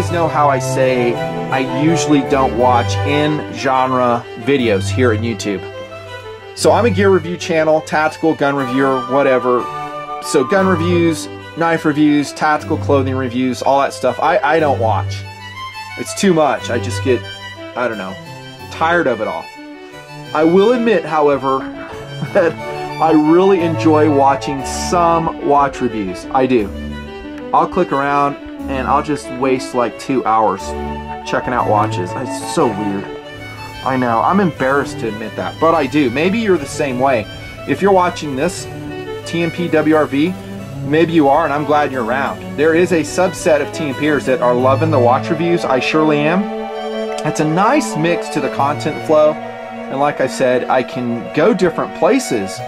guys know how I say I usually don't watch in genre videos here at YouTube. So I'm a gear review channel, tactical gun reviewer, whatever. So gun reviews, knife reviews, tactical clothing reviews, all that stuff. I, I don't watch. It's too much. I just get, I don't know, tired of it all. I will admit, however, that I really enjoy watching some watch reviews. I do. I'll click around and I'll just waste like two hours checking out watches. It's so weird. I know, I'm embarrassed to admit that, but I do. Maybe you're the same way. If you're watching this TNP WRV, maybe you are, and I'm glad you're around. There is a subset of TNPers that are loving the watch reviews. I surely am. It's a nice mix to the content flow, and like I said, I can go different places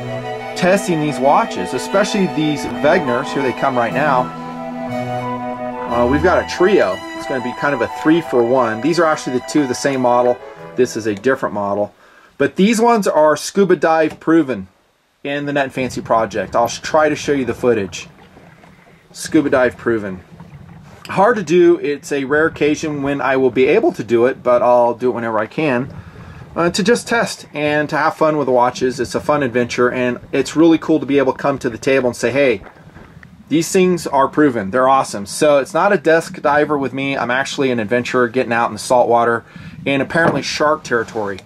testing these watches, especially these Wengers. Here they come right now. Uh, we've got a trio. It's going to be kind of a three for one. These are actually the two of the same model. This is a different model. But these ones are scuba dive proven in the Nutnfancy project. I'll try to show you the footage. Scuba dive proven. Hard to do. It's a rare occasion when I will be able to do it, but I'll do it whenever I can. Uh, to just test and to have fun with the watches. It's a fun adventure, and it's really cool to be able to come to the table and say, hey, these things are proven. They're awesome. So it's not a desk diver with me. I'm actually an adventurer getting out in the saltwater and apparently shark territory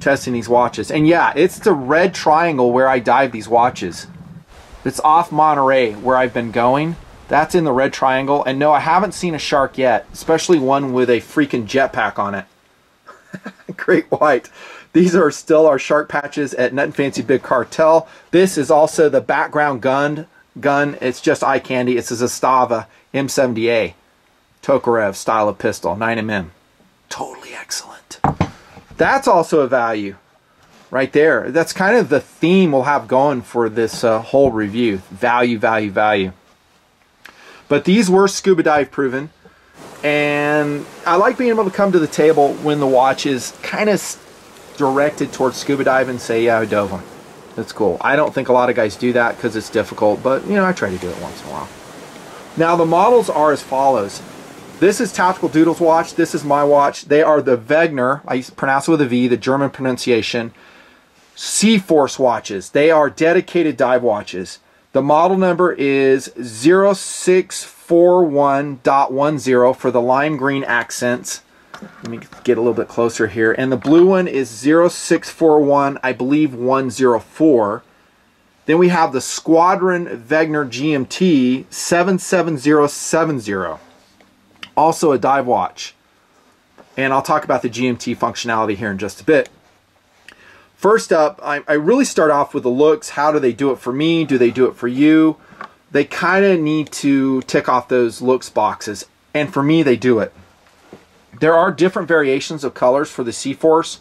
testing these watches. And yeah, it's the red triangle where I dive these watches. It's off Monterey where I've been going. That's in the red triangle. And no, I haven't seen a shark yet, especially one with a freaking jetpack on it. Great white. These are still our shark patches at Nutnfancy Big Cartel. This is also the background gun. Gun. It's just eye candy. It's a Zastava M70A Tokarev style of pistol, 9mm. Totally excellent. That's also a value right there. That's kind of the theme we'll have going for this uh, whole review. Value, value, value. But these were scuba dive proven. And I like being able to come to the table when the watch is kind of directed towards scuba dive and say, yeah, I dove one. That's cool. I don't think a lot of guys do that because it's difficult, but you know, I try to do it once in a while. Now the models are as follows. This is Tactical Doodle's watch. This is my watch. They are the Wenger, I pronounce it with a V, the German pronunciation, Sea Force watches. They are dedicated dive watches. The model number is 0641.10 for the lime green accents. Let me get a little bit closer here. And the blue one is 0641, I believe 104. Then we have the Squadron Wenger GMT 77070. Also a dive watch. And I'll talk about the GMT functionality here in just a bit. First up, I, I really start off with the looks. How do they do it for me? Do they do it for you? They kind of need to tick off those looks boxes. And for me, they do it. There are different variations of colors for the Sea Force.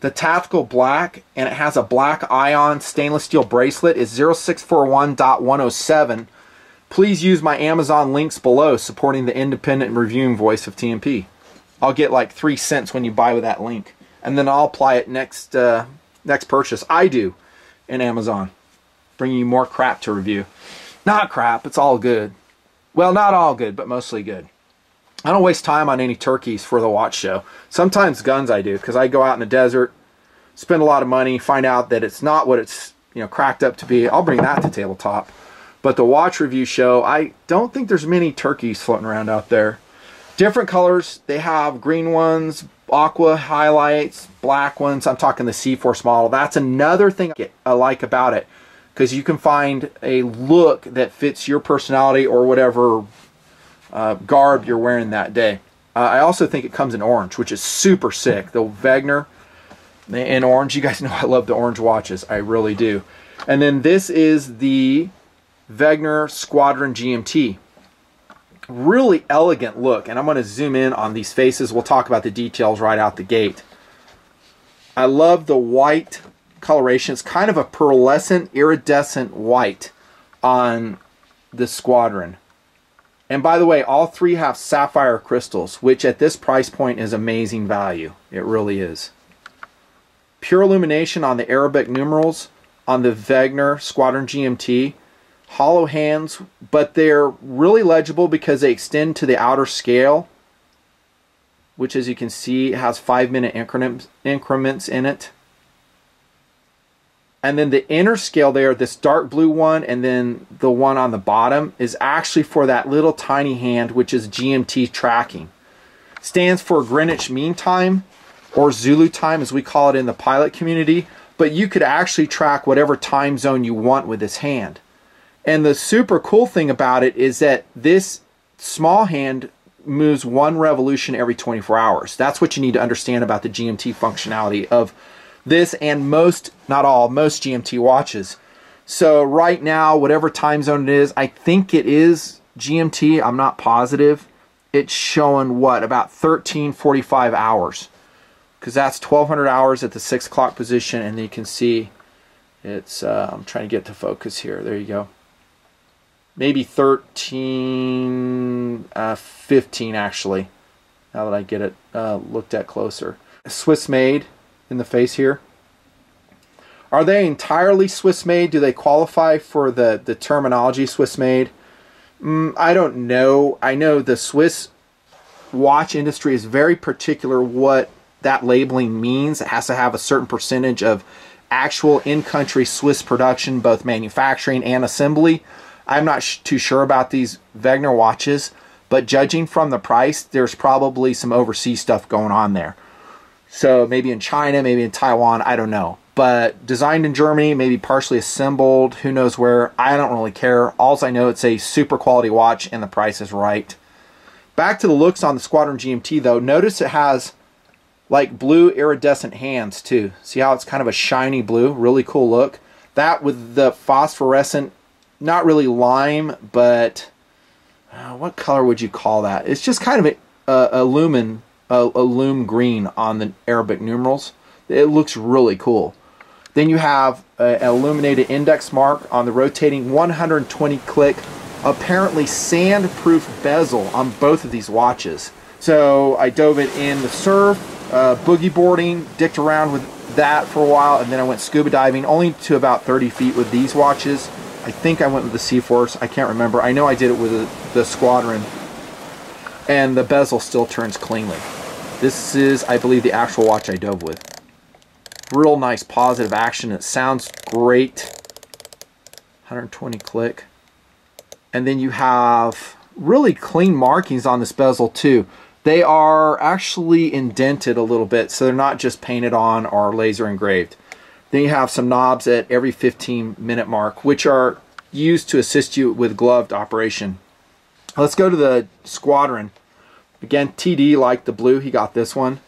The tactical black, and it has a black ion stainless steel bracelet, is 0641.107. Please use my Amazon links below supporting the independent reviewing voice of TNP. I'll get like three cents when you buy with that link. And then I'll apply it next, uh, next purchase. I do in Amazon. Bringing you more crap to review. Not crap, it's all good. Well, not all good, but mostly good. I don't waste time on any turkeys for the watch show. Sometimes guns I do because I go out in the desert, spend a lot of money, find out that it's not what it's you know cracked up to be. I'll bring that to tabletop. But the watch review show, I don't think there's many turkeys floating around out there. Different colors. They have green ones, aqua highlights, black ones. I'm talking the Sea Force model. That's another thing I like about it because you can find a look that fits your personality or whatever uh, garb you're wearing that day. Uh, I also think it comes in orange, which is super sick. The Wenger in orange. You guys know I love the orange watches. I really do. And then this is the Wenger Squadron GMT. Really elegant look, and I'm going to zoom in on these faces. We'll talk about the details right out the gate. I love the white coloration. It's kind of a pearlescent, iridescent white on the Squadron. And by the way, all three have sapphire crystals, which at this price point is amazing value. It really is. Pure illumination on the Arabic numerals on the Wenger Squadron GMT hollow hands, but they're really legible because they extend to the outer scale, which as you can see has five minute increments in it. And then the inner scale there, this dark blue one, and then the one on the bottom is actually for that little tiny hand, which is GMT tracking. Stands for Greenwich Mean Time, or Zulu time as we call it in the pilot community, but you could actually track whatever time zone you want with this hand. And the super cool thing about it is that this small hand moves one revolution every 24 hours. That's what you need to understand about the GMT functionality of this and most, not all, most GMT watches. So right now, whatever time zone it is, I think it is GMT. I'm not positive. It's showing what about 1345 hours because that's 1200 hours at the six o'clock position, and then you can see it's. Uh, I'm trying to get to focus here. There you go. Maybe 13, uh, 15 actually. Now that I get it uh, looked at closer. Swiss made in the face here. Are they entirely Swiss made? Do they qualify for the, the terminology Swiss made? Mm, I don't know. I know the Swiss watch industry is very particular what that labeling means. It has to have a certain percentage of actual in-country Swiss production, both manufacturing and assembly. I'm not too sure about these Wenger watches, but judging from the price, there's probably some overseas stuff going on there. So maybe in China, maybe in Taiwan, I don't know. But designed in Germany, maybe partially assembled, who knows where. I don't really care. All I know it's a super quality watch and the price is right. Back to the looks on the Squadron GMT though. Notice it has like blue iridescent hands too. See how it's kind of a shiny blue? Really cool look. That with the phosphorescent, not really lime, but uh, what color would you call that? It's just kind of a, a, a lumen a, a lume green on the Arabic numerals. It looks really cool. Then you have an illuminated index mark on the rotating 120 click, apparently sand-proof bezel on both of these watches. So I dove it in the surf, uh, boogie boarding, dicked around with that for a while, and then I went scuba diving only to about 30 feet with these watches. I think I went with the Seaforce. I can't remember. I know I did it with the, the Squadron. And the bezel still turns cleanly. This is, I believe, the actual watch I dove with. Real nice positive action. It sounds great. 120 click. And then you have really clean markings on this bezel too. They are actually indented a little bit, so they're not just painted on or laser engraved. Then you have some knobs at every 15 minute mark, which are used to assist you with gloved operation. Let's go to the squadron. Again, TD like the blue, he got this one.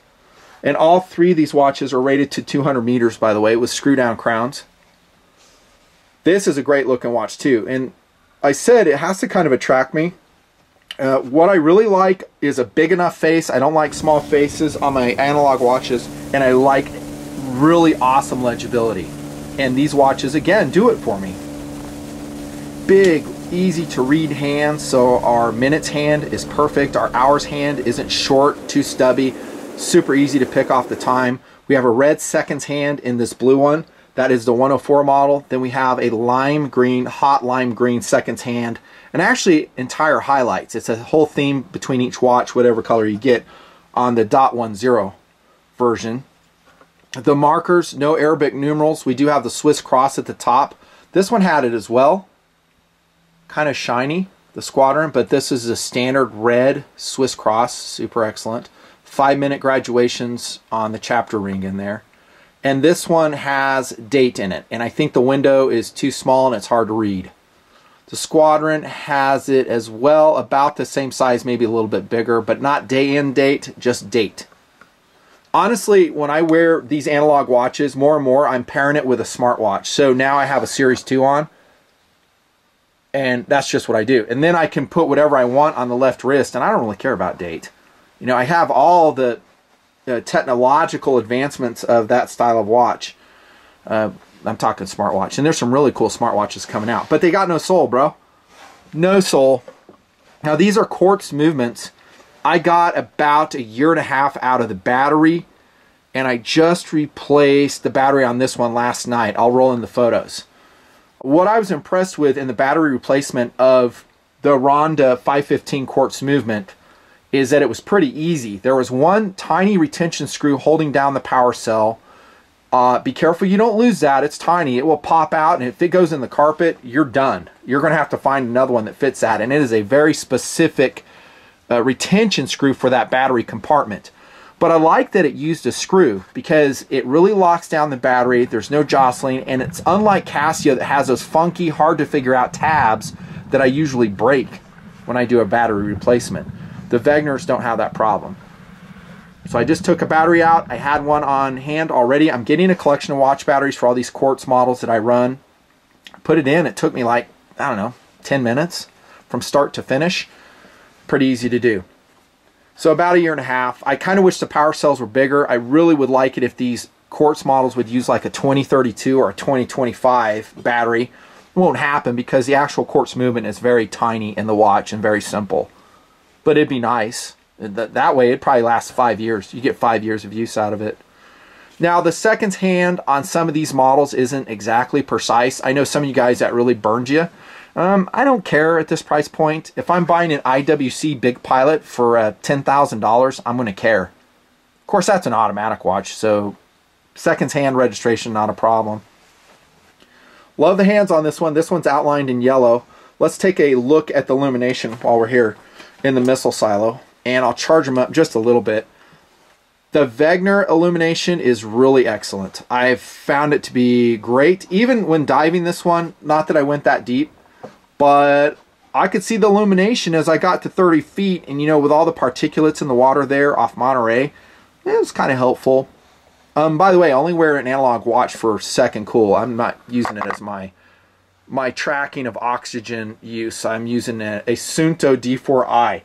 And all three of these watches are rated to 200 meters, by the way, with screw down crowns. This is a great looking watch too. And I said it has to kind of attract me. Uh, what I really like is a big enough face. I don't like small faces on my analog watches. And I like really awesome legibility. And these watches, again, do it for me. Big, easy to read hand, so our minutes hand is perfect. Our hours hand isn't short, too stubby, super easy to pick off the time. We have a red seconds hand in this blue one. That is the 104 model. Then we have a lime green, hot lime green seconds hand, and actually entire highlights. It's a whole theme between each watch, whatever color you get, on the dot one zero version. The markers, no Arabic numerals. We do have the Swiss cross at the top. This one had it as well kind of shiny, the Squadron, but this is a standard red Swiss Cross, super excellent. Five minute graduations on the chapter ring in there. And this one has date in it, and I think the window is too small and it's hard to read. The Squadron has it as well, about the same size, maybe a little bit bigger, but not day in date, just date. Honestly, when I wear these analog watches, more and more I'm pairing it with a smartwatch. So now I have a Series 2 on and that's just what I do. And then I can put whatever I want on the left wrist, and I don't really care about date. You know, I have all the uh, technological advancements of that style of watch. Uh, I'm talking smartwatch, and there's some really cool smartwatches coming out, but they got no soul, bro. No soul. Now these are quartz movements. I got about a year and a half out of the battery, and I just replaced the battery on this one last night. I'll roll in the photos. What I was impressed with in the battery replacement of the Ronda 515 quartz movement is that it was pretty easy. There was one tiny retention screw holding down the power cell. Uh, be careful you don't lose that. It's tiny. It will pop out, and if it goes in the carpet, you're done. You're going to have to find another one that fits that, and it is a very specific uh, retention screw for that battery compartment. But I like that it used a screw because it really locks down the battery. There's no jostling, and it's unlike Casio that has those funky, hard to figure out tabs that I usually break when I do a battery replacement. The Wengers don't have that problem. So I just took a battery out. I had one on hand already. I'm getting a collection of watch batteries for all these quartz models that I run. Put it in. It took me like, I don't know, 10 minutes from start to finish. Pretty easy to do. So about a year and a half. I kind of wish the power cells were bigger. I really would like it if these quartz models would use like a 2032 or a 2025 battery. It won't happen because the actual quartz movement is very tiny in the watch and very simple. But it'd be nice. That, that way it'd probably last five years. You get five years of use out of it. Now the seconds hand on some of these models isn't exactly precise. I know some of you guys that really burned you. Um, I don't care at this price point. If I'm buying an IWC Big Pilot for uh, $10,000, I'm going to care. Of course, that's an automatic watch, so seconds hand registration, not a problem. Love the hands on this one. This one's outlined in yellow. Let's take a look at the illumination while we're here in the missile silo, and I'll charge them up just a little bit. The Wenger illumination is really excellent. I've found it to be great, even when diving this one, not that I went that deep, but I could see the illumination as I got to 30 feet and you know with all the particulates in the water there off Monterey. It was kind of helpful. Um, by the way I only wear an analog watch for second cool. I'm not using it as my my tracking of oxygen use. I'm using a, a Suunto D4i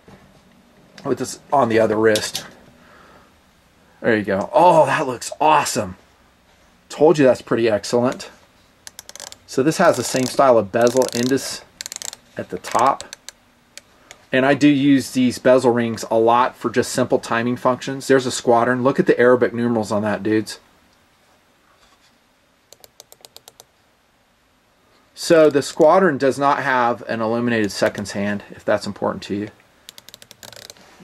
with this on the other wrist. There you go. Oh that looks awesome. Told you that's pretty excellent. So this has the same style of bezel Indus at the top. And I do use these bezel rings a lot for just simple timing functions. There's a squadron. Look at the Arabic numerals on that, dudes. So the squadron does not have an illuminated seconds hand, if that's important to you.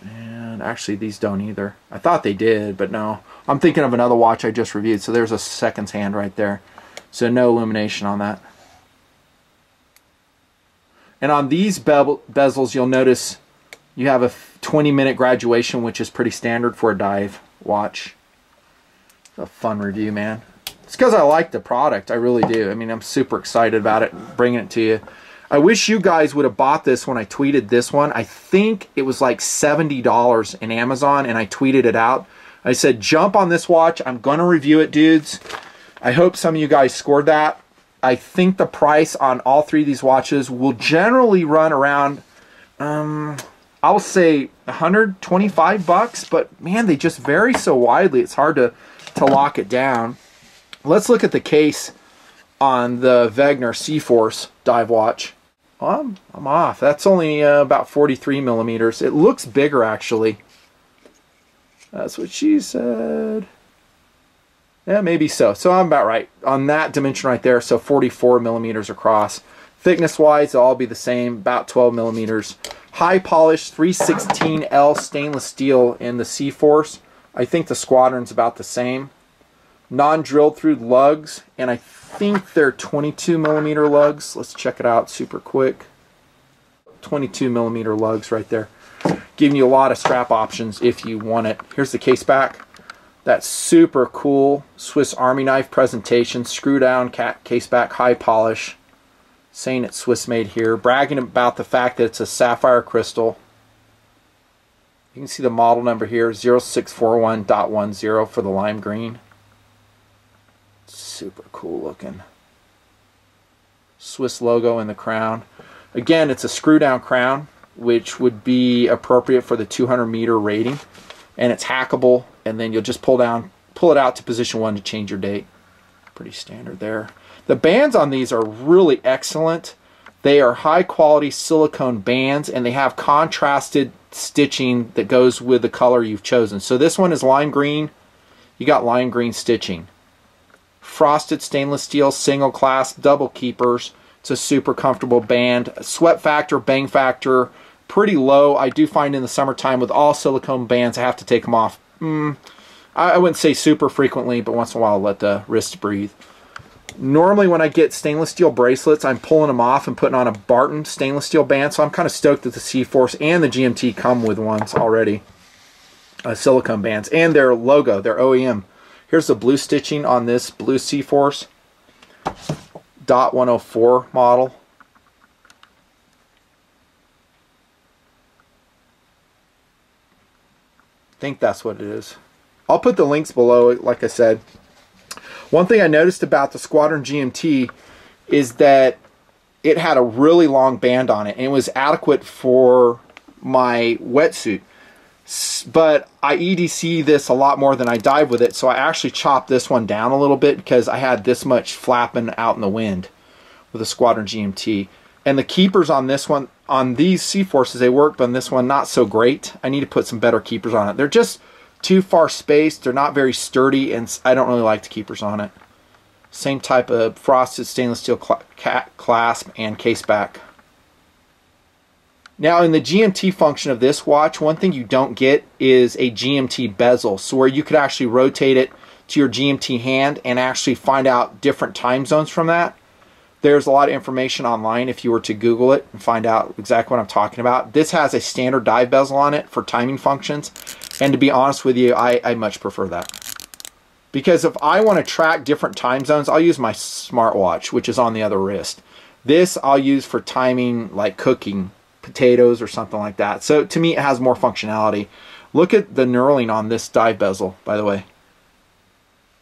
And actually these don't either. I thought they did, but no. I'm thinking of another watch I just reviewed, so there's a seconds hand right there. So no illumination on that. And on these bezels, you'll notice you have a 20 minute graduation, which is pretty standard for a dive watch. It's a fun review, man. It's because I like the product. I really do. I mean, I'm super excited about it, bringing it to you. I wish you guys would have bought this when I tweeted this one. I think it was like $70 in Amazon, and I tweeted it out. I said, jump on this watch. I'm going to review it, dudes. I hope some of you guys scored that. I think the price on all three of these watches will generally run around, um, I'll say 125 bucks, but man, they just vary so widely. It's hard to, to lock it down. Let's look at the case on the Wenger Seaforce dive watch. I'm, I'm off. That's only uh, about 43 millimeters. It looks bigger, actually. That's what she said. Yeah, maybe so. So I'm about right on that dimension right there. So 44 millimeters across. Thickness wise, it'll all be the same, about 12 millimeters. High polished 316L stainless steel in the Seaforce. I think the Squadron's about the same. Non-drilled through lugs, and I think they're 22 millimeter lugs. Let's check it out super quick. 22 millimeter lugs right there. Giving you a lot of strap options if you want it. Here's the case back. That super cool Swiss Army knife presentation, screw down case back high polish, saying it's Swiss made here, bragging about the fact that it's a sapphire crystal. You can see the model number here, 0641.10 for the lime green. Super cool looking. Swiss logo in the crown. Again, it's a screw down crown, which would be appropriate for the 200 meter rating. And it's hackable and then you'll just pull down, pull it out to position one to change your date. Pretty standard there. The bands on these are really excellent. They are high quality silicone bands and they have contrasted stitching that goes with the color you've chosen. So this one is lime green. You got lime green stitching. frosted stainless steel single clasp double keepers. It's a super comfortable band. Sweat factor, bang factor, pretty low. I do find in the summertime with all silicone bands, I have to take them off. Mm, I wouldn't say super frequently, but once in a while, I'll let the wrist breathe. Normally, when I get stainless steel bracelets, I'm pulling them off and putting on a Barton stainless steel band. So I'm kind of stoked that the Sea Force and the GMT come with ones already. Uh, silicone bands and their logo, their OEM. Here's the blue stitching on this blue Sea Force dot 104 model. Think that's what it is. I'll put the links below, like I said. One thing I noticed about the Squadron GMT is that it had a really long band on it and it was adequate for my wetsuit. But I EDC this a lot more than I dive with it, so I actually chopped this one down a little bit because I had this much flapping out in the wind with the Squadron GMT. And the keepers on this one, on these Sea Forces, they worked, but on this one, not so great. I need to put some better keepers on it. They're just too far spaced. They're not very sturdy, and I don't really like the keepers on it. Same type of frosted stainless steel cl clasp and case back. Now in the GMT function of this watch, one thing you don't get is a GMT bezel. So where you could actually rotate it to your GMT hand and actually find out different time zones from that. There's a lot of information online if you were to Google it and find out exactly what I'm talking about. This has a standard dive bezel on it for timing functions. And to be honest with you, I, I much prefer that. Because if I want to track different time zones, I'll use my smartwatch, which is on the other wrist. This I'll use for timing like cooking potatoes or something like that. So to me, it has more functionality. Look at the knurling on this dive bezel, by the way.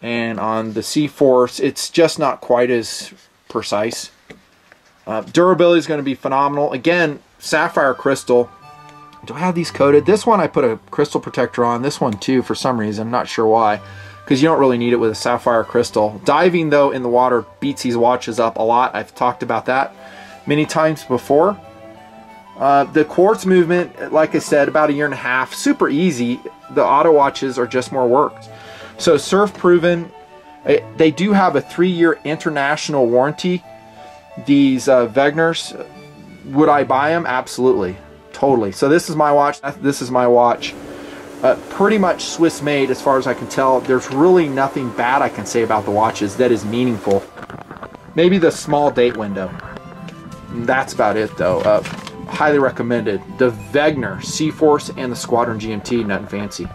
And on the Sea Force, it's just not quite as precise. Uh, durability is going to be phenomenal. Again, sapphire crystal. Do I have these coated? This one I put a crystal protector on. This one too, for some reason. I'm not sure why. Because you don't really need it with a sapphire crystal. Diving, though, in the water beats these watches up a lot. I've talked about that many times before. Uh, the quartz movement, like I said, about a year and a half, super easy. The auto watches are just more worked. So surf proven. Eh, they do have a three-year international warranty. These uh, Wengers, would I buy them? Absolutely, totally. So this is my watch. This is my watch. Uh, pretty much Swiss made as far as I can tell. There's really nothing bad I can say about the watches that is meaningful. Maybe the small date window. That's about it though. Uh, highly recommended. The Wenger C-Force and the Squadron GMT, nothing fancy.